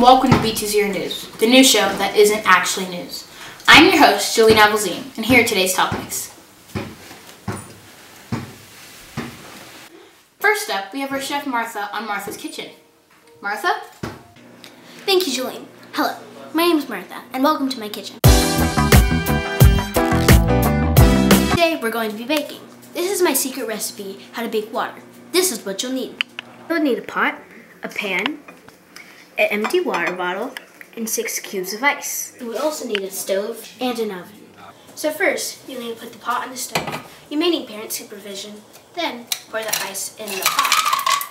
Hello, and welcome to B20 News, the news show that isn't actually news. I'm your host, Julie Navelzine, and here are today's topics. First up, we have our chef Martha on Martha's Kitchen. Martha? Thank you, Julie. Hello, my name is Martha, and welcome to my kitchen. Today, we're going to be baking. This is my secret recipe, how to bake water. This is what you'll need. You'll need a pot, a pan, an empty water bottle, and six cubes of ice. You also need a stove and an oven. So first, you'll need to put the pot on the stove. You may need parent supervision. Then, pour the ice in the pot.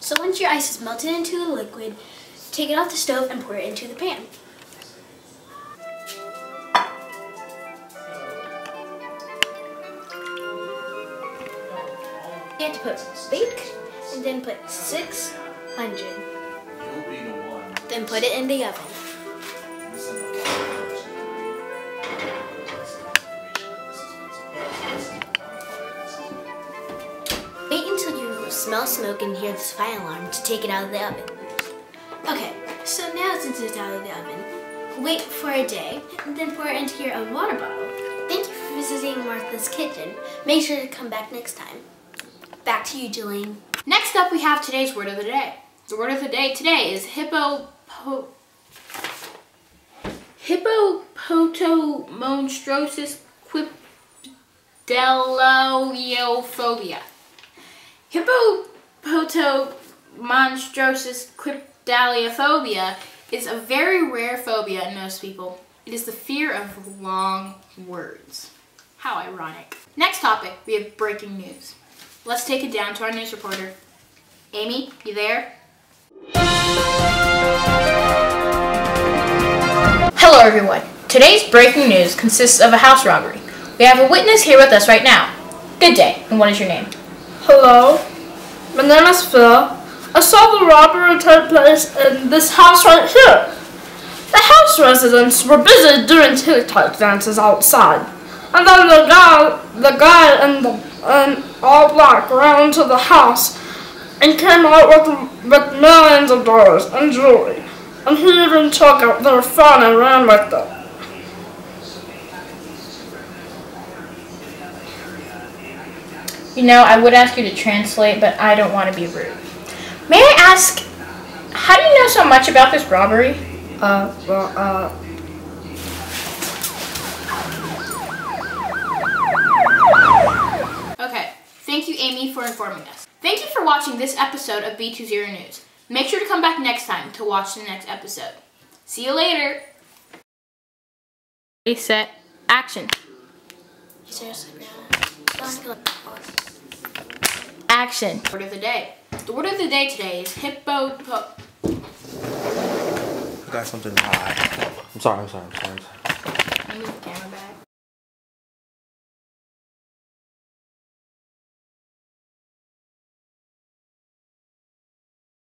So once your ice is melted into the liquid, take it off the stove and pour it into the pan. You have to put bake and then put 600. Then put it in the oven. Wait until you smell smoke and hear this fire alarm to take it out of the oven. Okay, so now since it's out of the oven, wait for a day and then pour it into your own water bottle. Thank you for visiting Martha's Kitchen. Make sure to come back next time. Back to you, Jolene. Next up, we have today's word of the day. The word of the day today is hippo... Hippopotomonstrosis quipdaliophobia. Hippopotomonstrosesquippedaliophobia is a very rare phobia in most people. It is the fear of long words. How ironic. Next topic, we have breaking news. Let's take it down to our news reporter. Amy, you there? Hello everyone. Today's breaking news consists of a house robbery. We have a witness here with us right now. Good day, and what is your name? Hello, my name is Phil. I saw the robbery take place in this house right here. The house residents were busy doing TikTok dances outside. And then the guy, the guy in the in all black ran into the house and came out with, with millions of dollars and jewelry. And he even took out their phone and ran with it. You know, I would ask you to translate, but I don't want to be rude. May I ask, how do you know so much about this robbery? Uh, well, uh, Okay, thank you Amy for informing us. Thank you for watching this episode of B20 News. Make sure to come back next time to watch the next episode. See you later. Ready, set, action. Action. Word of the day. The word of the day today is hippo... I got something high. I'm sorry, I'm sorry, I'm sorry. I'm sorry.